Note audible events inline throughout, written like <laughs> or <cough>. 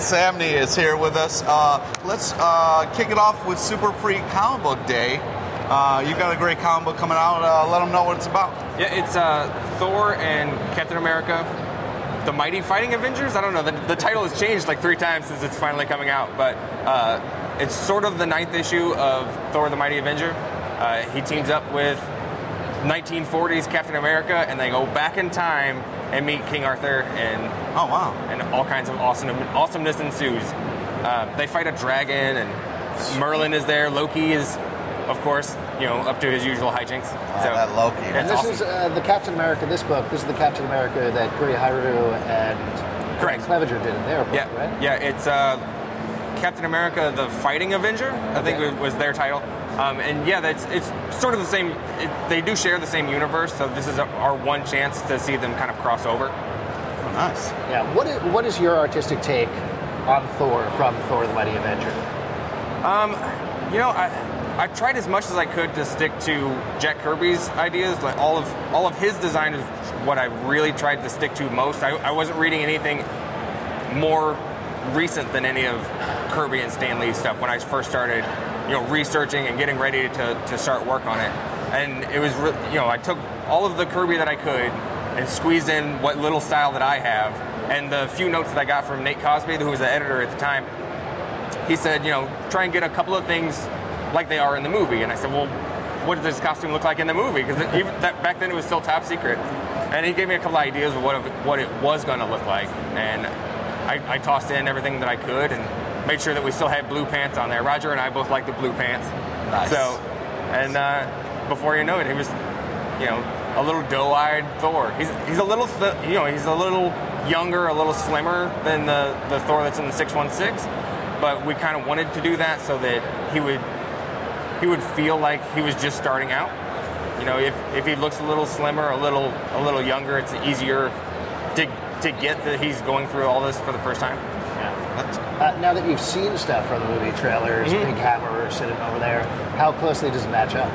Samnee is here with us. Uh, let's uh, kick it off with Super Free Comic Book Day. Uh, you got a great comic book coming out. Uh, let them know what it's about. Yeah, it's uh, Thor and Captain America, the Mighty Fighting Avengers. I don't know. The, the title has changed like three times since it's finally coming out, but uh, it's sort of the ninth issue of Thor: The Mighty Avenger. He teams up with 1940s Captain America, and they go back in time and meet King Arthur, and Oh wow! and all kinds of awesome awesomeness ensues. Uh, they fight a dragon, and Merlin is there. Loki is, of course, you know, up to his usual hijinks. Oh, that Loki. And this awesome. is uh, the Captain America. This book. This is the Captain America that Gurihiru and Correct. Clevinger did in their book, Yeah, right? yeah. It's uh, Captain America: The Fighting Avenger. I think Okay. was their title. Um, and yeah, that's it's sort of the same. It, they do share the same universe, so this is a, our one chance to see them kind of cross over. Oh, nice. Yeah. What is, what is your artistic take on Thor from Thor: The Mighty Avenger? Um, You know, I I tried as much as I could to stick to Jack Kirby's ideas. Like all of all of his design is what I really tried to stick to most. I, I wasn't reading anything more recent than any of Kirby and Stan Lee's stuff when I first started, you know, researching and getting ready to, to start work on it. And it was, re- you know, I took all of the Kirby that I could and squeezed in what little style that I have. And the few notes that I got from Nate Cosby, who was the editor at the time, he said, you know, try and get a couple of things like they are in the movie. And I said, well, what does this costume look like in the movie? Because even that, back then it was still top secret. And he gave me a couple of ideas of what it, what it was going to look like. And I, I tossed in everything that I could and made sure that we still had blue pants on there. Roger and I both like the blue pants. Nice. So, and uh, before you know it, he was, you know, a little doe-eyed Thor. He's he's a little, th- you know, he's a little younger, a little slimmer than the the Thor that's in the 616. But we kind of wanted to do that so that he would he would feel like he was just starting out. You know, if, if he looks a little slimmer, a little a little younger, it's easier to to get that he's going through all this for the first time. Uh, now that you've seen stuff from the movie trailers, Mm-hmm. Big Hammer sitting over there, how closely does it match up?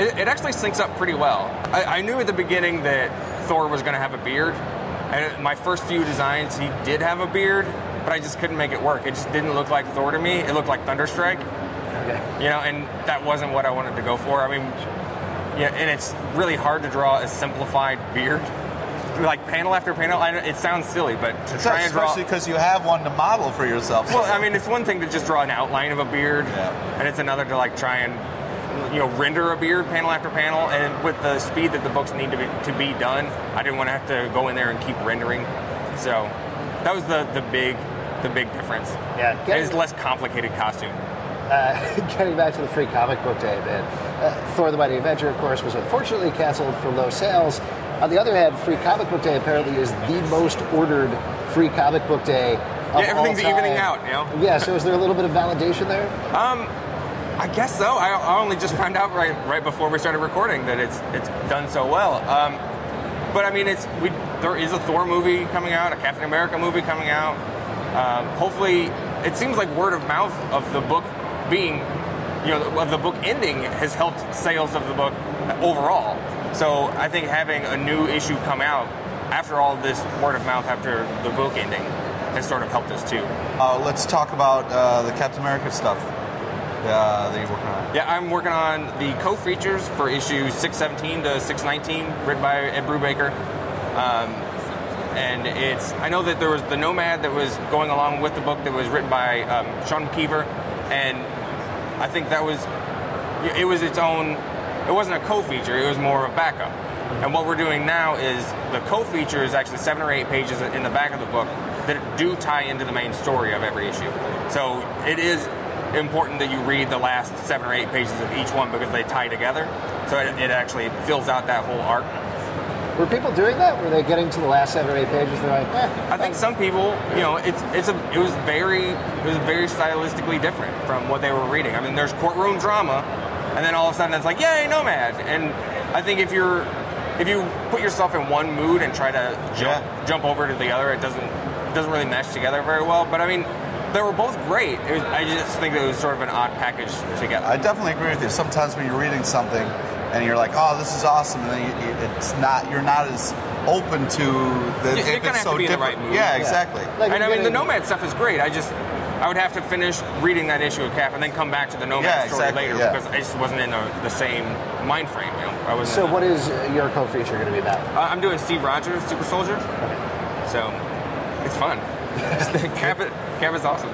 It, it actually syncs up pretty well. I, I knew at the beginning that Thor was going to have a beard, and my first few designs he did have a beard, but I just couldn't make it work. It just didn't look like Thor to me. It looked like Thunderstrike, Okay. you know, and that wasn't what I wanted to go for. I mean, yeah, and it's really hard to draw a simplified beard. Like panel after panel, I it sounds silly, but to try and draw. Especially because you have one to model for yourself. Well, I mean, it's one thing to just draw an outline of a beard, Yeah. and it's another to like try and you know render a beard panel after panel. And with the speed that the books need to be to be done, I didn't want to have to go in there and keep rendering. So that was the the big the big difference. Yeah, It getting- is less complicated costume. Uh, <laughs> getting back to the free comic book day bit, uh, Thor: The Mighty Avenger, of course, was unfortunately canceled for low sales. On the other hand, Free Comic Book Day apparently is the most ordered free comic book day. Of Yeah, everything's all time. evening out, you know? Yeah, so is there a little bit of validation there? Um, I guess so. I, I only just found out right right before we started recording that it's it's done so well. Um, but I mean, it's we there is a Thor movie coming out, a Captain America movie coming out. Um, hopefully, it seems like word of mouth of the book being, you know, of the book ending has helped sales of the book overall. So I think having a new issue come out after all this word of mouth after the book ending has sort of helped us too. Uh, let's talk about uh, the Captain America stuff uh, that you're working on. Yeah, I'm working on the co-features for issues 617 to 619, written by Ed Brubaker. Um, and it's I know that there was the Nomad that was going along with the book that was written by um, Sean McKeever, and I think that was it was its own. It wasn't a co-feature; it was more of a backup. And what we're doing now is the co-feature is actually seven or eight pages in the back of the book that do tie into the main story of every issue. So it is important that you read the last seven or eight pages of each one because they tie together. So it, it actually fills out that whole arc. Were people doing that? Were they getting to the last seven or eight pages? They're like, eh, I think some people, you know, it's it's a it was very it was very stylistically different from what they were reading. I mean, there's courtroom drama, and then all of a sudden it's like, yay, Nomad. And I think if you're if you put yourself in one mood and try to jump Yeah. jump over to the other, it doesn't it doesn't really mesh together very well. But I mean, they were both great. It was, I just think it was sort of an odd package together. I definitely agree with you. Sometimes when you're reading something and you're like, "Oh, this is awesome," and then you, you- it's not. You're not as open to the. You- if you're it's gonna have so to be in the different. right mood. Yeah, Yeah. exactly. Like, and I mean, the Nomad stuff is great. I just, I would have to finish reading that issue of Cap and then come back to the Nomad Yeah, story exactly, later yeah. because I just wasn't in the, the same mind frame. You know, I wasn't. So in what is your co-feature going to be about? Uh, I'm doing Steve Rogers, Super Soldier. So it's fun. <laughs> <laughs> Cap, Cap is awesome.